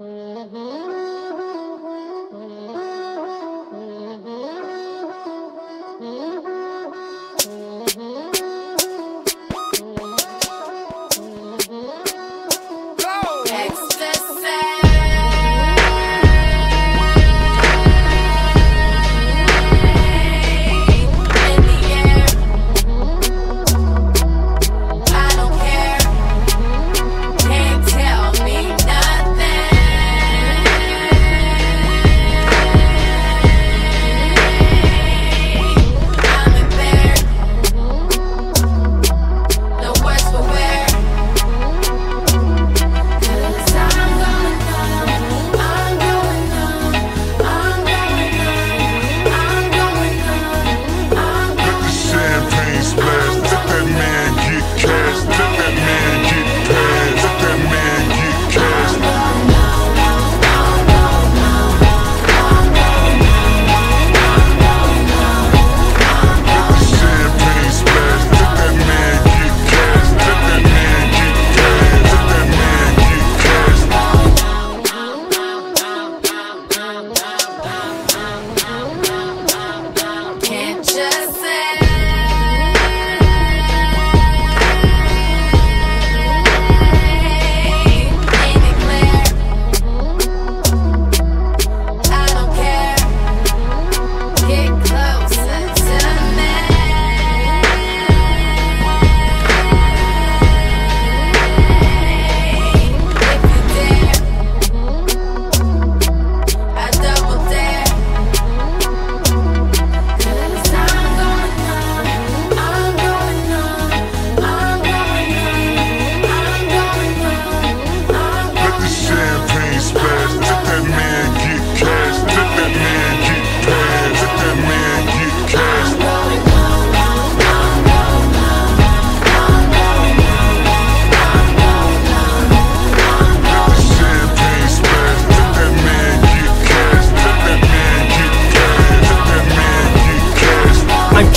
Go!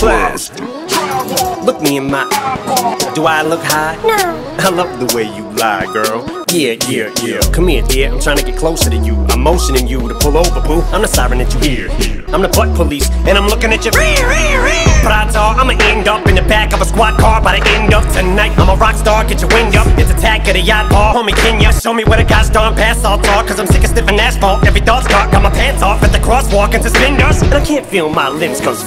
Look me in my Do I look high? No. I love the way you lie, girl. Yeah, yeah, yeah. Come here, dear. I'm trying to get closer to you. I'm motioning you to pull over, boo. I'm the siren that you hear. I'm the butt police, and I'm looking at you. Prada, I'ma end up in the back of a squad car by the end of tonight. I'm a rock star, get your wind up. It's attack of the yacht bar. Homie, Kenya, show me where the guys darn pass all talk. Cause I'm sick of sniffing asphalt. Every dog's got got my pants off at the crosswalk and suspenders. And I can't feel my limbs cause.